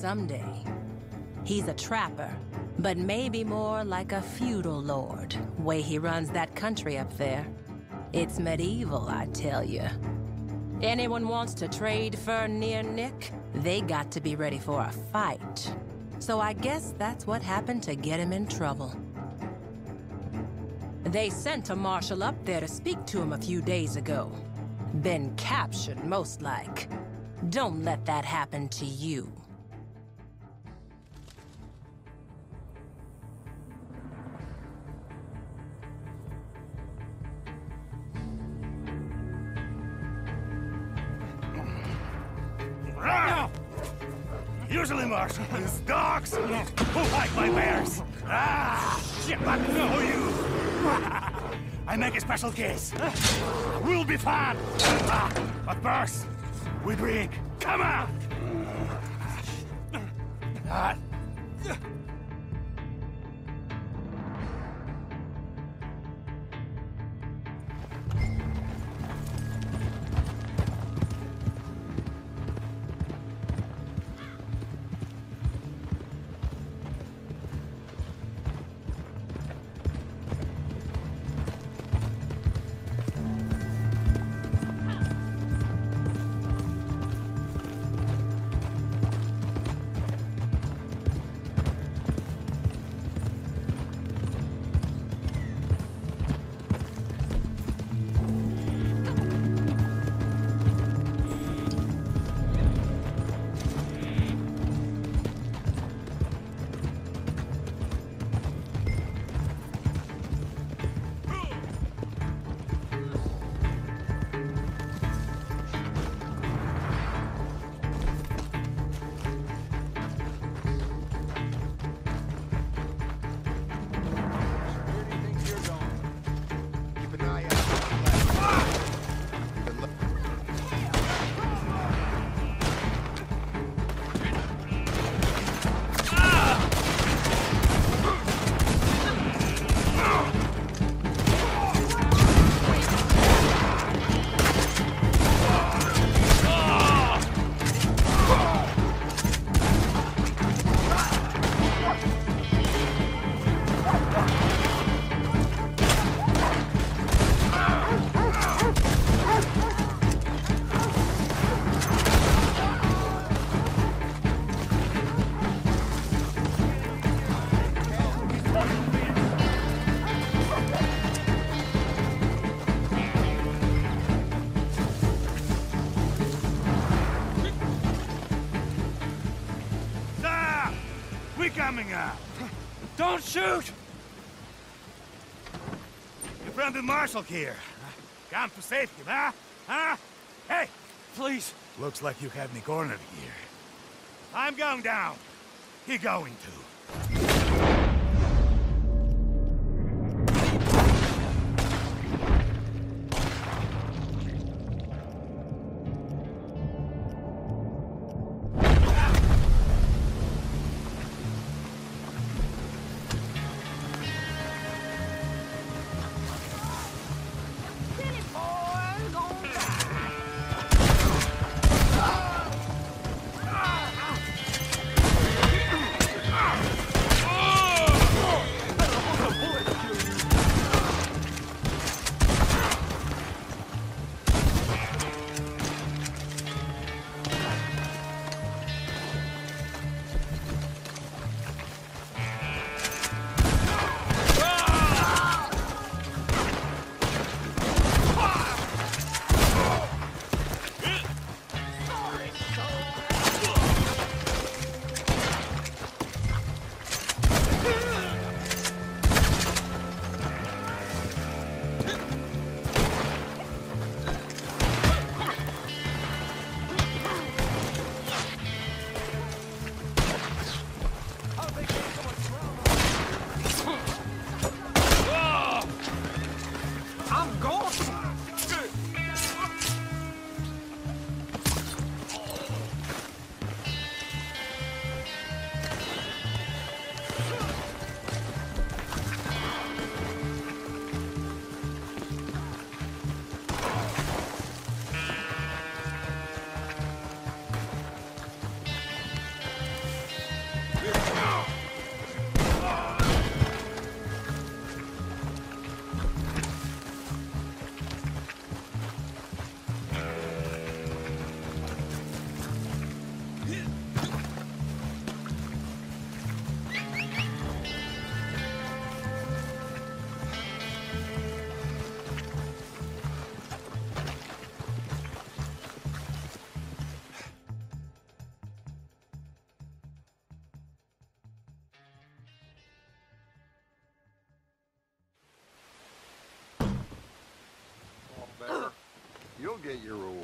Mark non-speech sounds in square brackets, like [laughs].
Someday. He's a trapper, but maybe more like a feudal lord, way he runs that country up there. It's medieval, I tell you. Anyone wants to trade for near Nik, they got to be ready for a fight. So I guess that's what happened to get him in trouble. They sent a marshal up there to speak to him a few days ago. Been captured, most like. Don't let that happen to you. Usually, Marshal, it's dogs who like my bears. Ah, shit, but no you. [laughs] I make a special case. We'll be fine. Ah, but first, we drink. Come on. Coming up. [laughs] Don't shoot! Your the Marshal here. Come for safety, huh? Huh? Hey, please. Looks like you have me cornered here. I'm going down. He going to. I'm going. Get your reward.